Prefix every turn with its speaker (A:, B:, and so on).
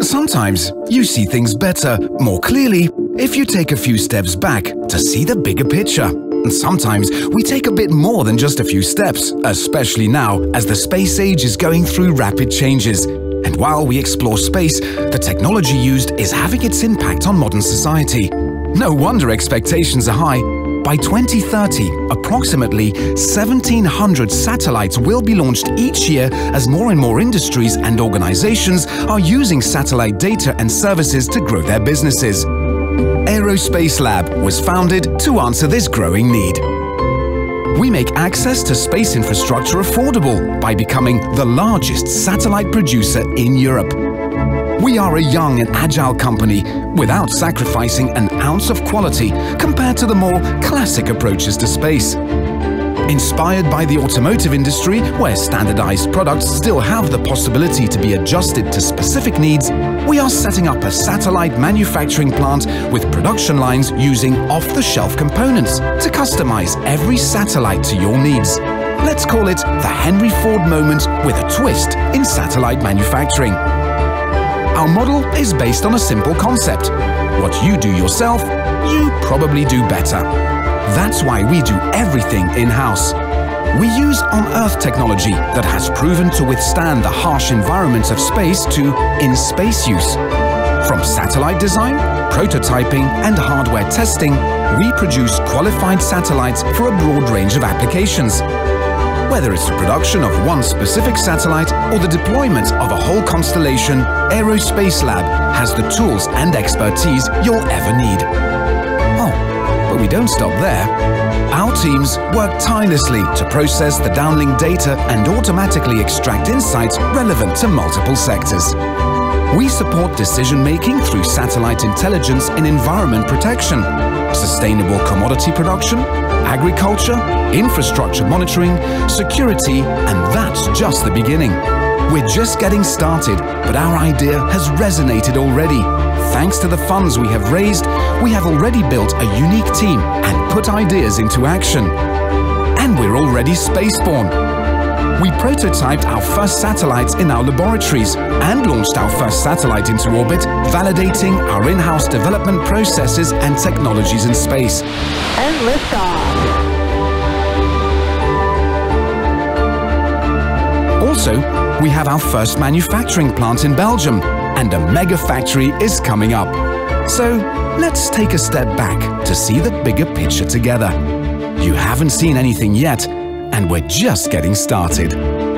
A: Sometimes you see things better, more clearly, if you take a few steps back to see the bigger picture. And sometimes we take a bit more than just a few steps, especially now as the space age is going through rapid changes. And while we explore space, the technology used is having its impact on modern society. No wonder expectations are high. By 2030, approximately 1,700 satellites will be launched each year as more and more industries and organizations are using satellite data and services to grow their businesses. Aerospacelab was founded to answer this growing need. We make access to space infrastructure affordable by becoming the largest satellite producer in Europe. We are a young and agile company without sacrificing an ounce of quality compared to the more classic approaches to space. Inspired by the automotive industry, where standardized products still have the possibility to be adjusted to specific needs, we are setting up a satellite manufacturing plant with production lines using off-the-shelf components to customize every satellite to your needs. Let's call it the Henry Ford moment with a twist in satellite manufacturing. Our model is based on a simple concept. What you do yourself, you probably do better. That's why we do everything in-house. We use on-Earth technology that has proven to withstand the harsh environments of space to in-space use. From satellite design, prototyping and hardware testing, we produce qualified satellites for a broad range of applications. Whether it's the production of one specific satellite or the deployment of a whole constellation, Aerospacelab has the tools and expertise you'll ever need. Oh, but we don't stop there. Our teams work tirelessly to process the downlink data and automatically extract insights relevant to multiple sectors. We support decision-making through satellite intelligence in environment protection, sustainable commodity production, agriculture, infrastructure monitoring, security, and that's just the beginning. We're just getting started, but our idea has resonated already. Thanks to the funds we have raised, we have already built a unique team and put ideas into action. And we're already spaceborne. We prototyped our first satellites in our laboratories and launched our first satellite into orbit, validating our in-house development processes and technologies in space.
B: And liftoff.
A: Also, we have our first manufacturing plant in Belgium, and a mega factory is coming up. So, let's take a step back to see the bigger picture together. You haven't seen anything yet, and we're just getting started.